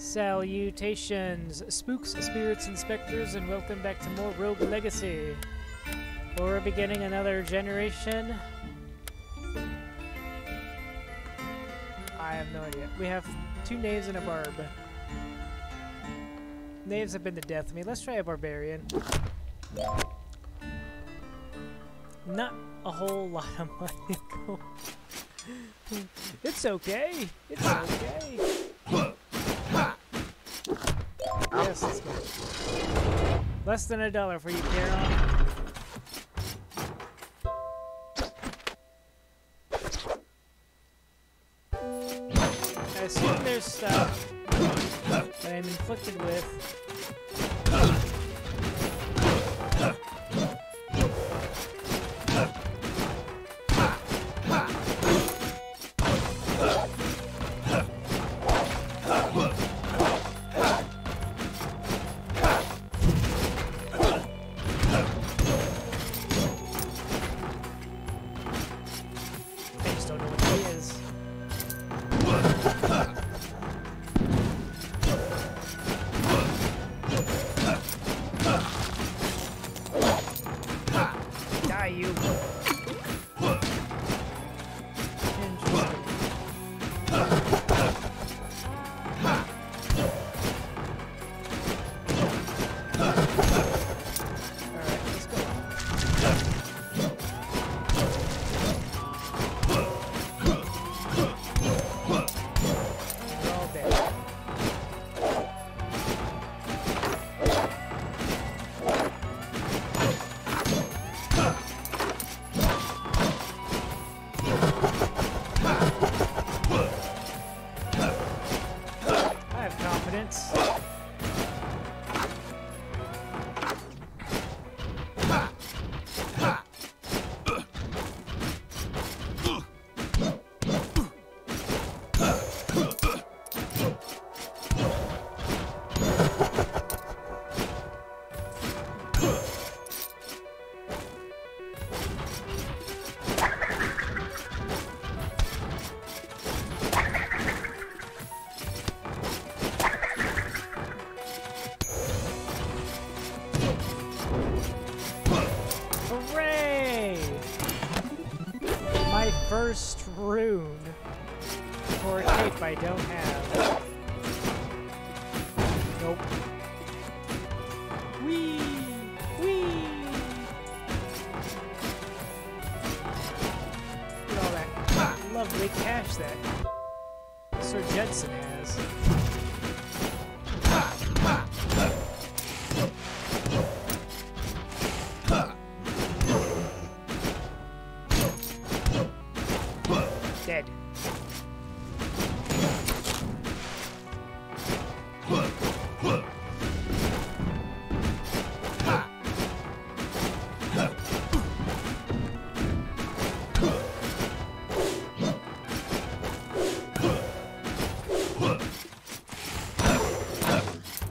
Salutations, spooks, spirits, and specters, and welcome back to more Rogue Legacy. We're beginning another generation. I have no idea. We have two knaves and a barb. Knaves have been to death of me. Let's try a barbarian. Not a whole lot of money. it's okay. It's okay. Yes, let's go. Less than a dollar for you, Carol. I assume there's stuff that I'm inflicted with. Cape I don't have. Nope. Whee! Whee! Look at all that lovely cash that Sir Judson has. Dead.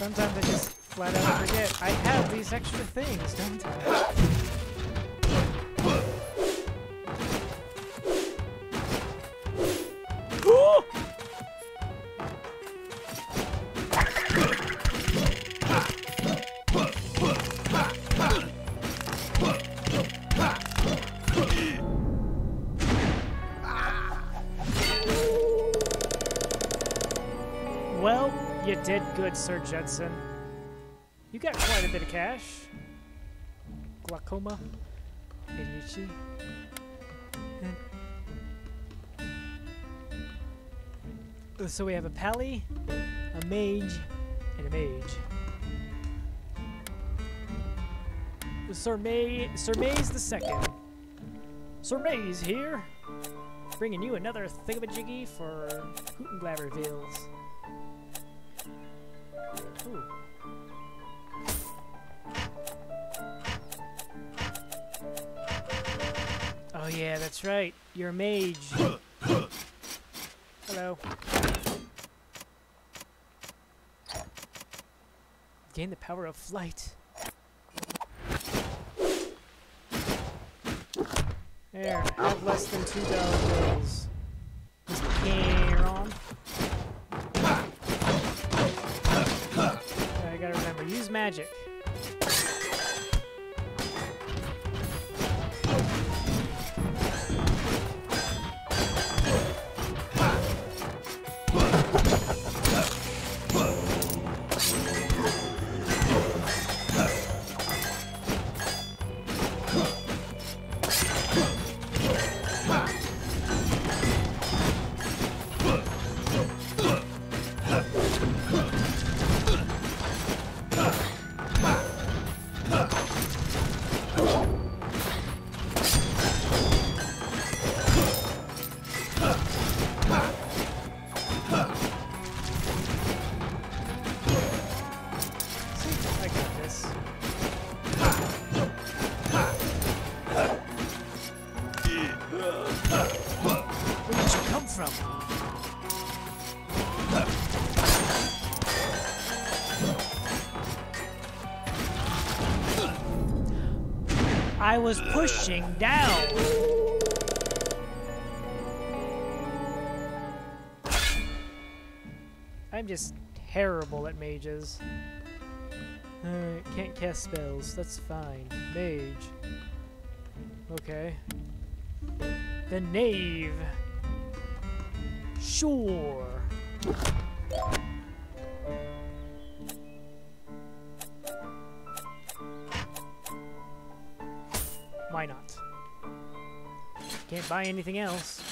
Sometimes I just flat out forget. I have these extra things, don't I? You did good, Sir Judson. You got quite a bit of cash. Glaucoma. ADHD. So we have a pally, a mage, and a mage. Sir May, Sir Mayes the second. Sir Mayes here, bringing you another thingamajiggy for Hoot and reveals. Yeah, that's right. You're a mage. Hello. Gain the power of flight. There, have less than two dollar bills. Mr. Charon. Or use magic. Was pushing down. I'm just terrible at mages. Can't cast spells. That's fine. Mage. Okay. The knave. Sure. Can't buy anything else.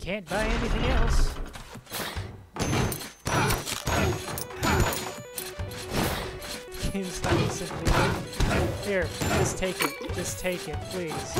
Can't buy anything else. Simply. Here, just take it. Just take it, please.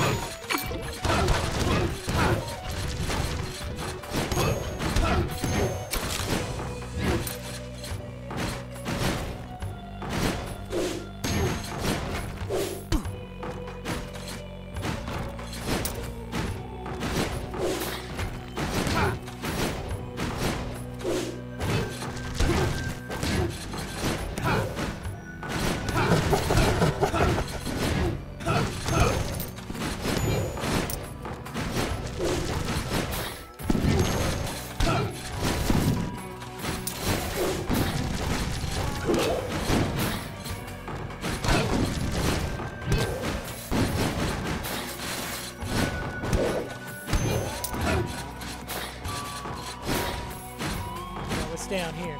Now, down here?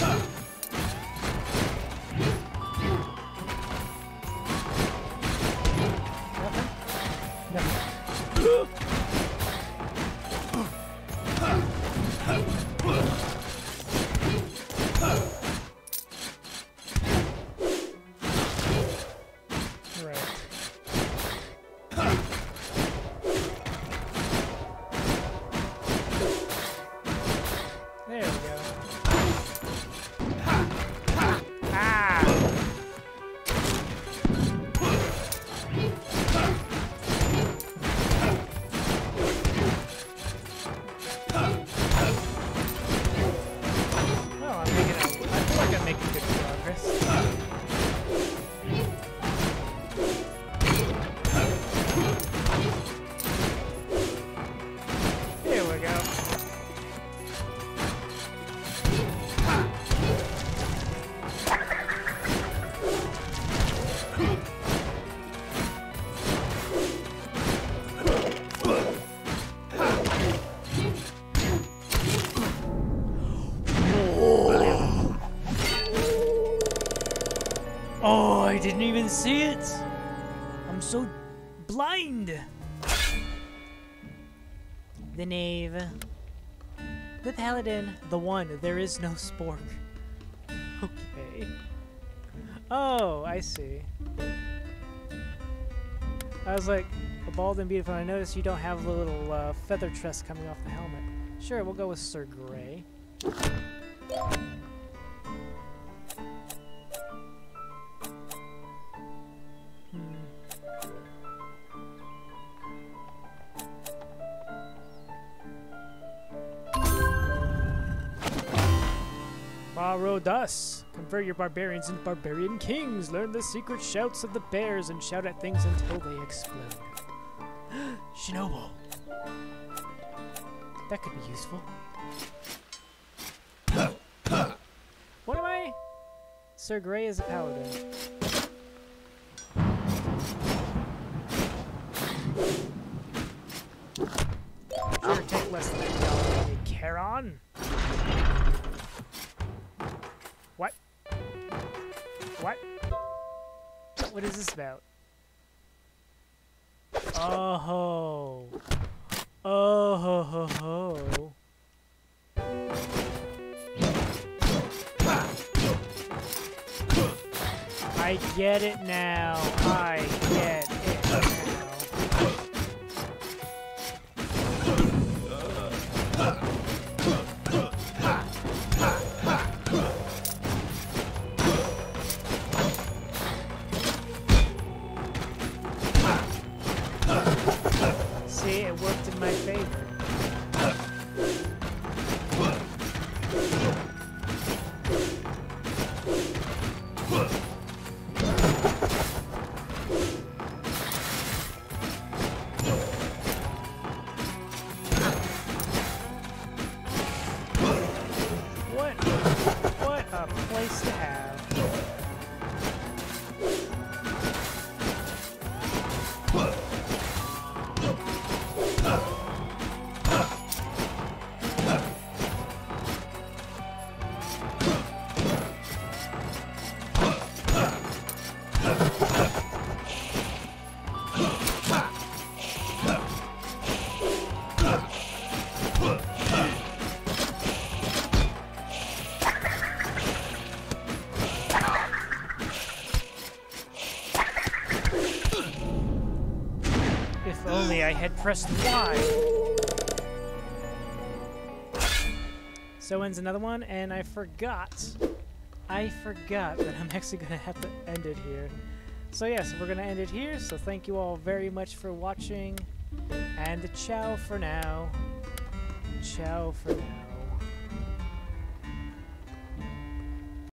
Nothing? Nothing. Even see it. I'm so blind. The knave. The Haladin, the one, there is no spork. Okay. Oh, I see. I was like, bald and beautiful. I noticed you don't have the little uh, feather tress coming off the helmet. Sure, we'll go with Sir Gray. Thus. Convert your barbarians into barbarian kings. Learn the secret shouts of the bears and shout at things until they explode. Shinobi. That could be useful. what am I? Sir Gray is a paladin. What is this about? Oh ho. Oh ho ho ho. I get it now. I get If only I had pressed Y. So ends another one, and I forgot. I forgot that I'm actually going to have to end it here. So yes, we're going to end it here, so thank you all very much for watching, and ciao for now. Ciao for now.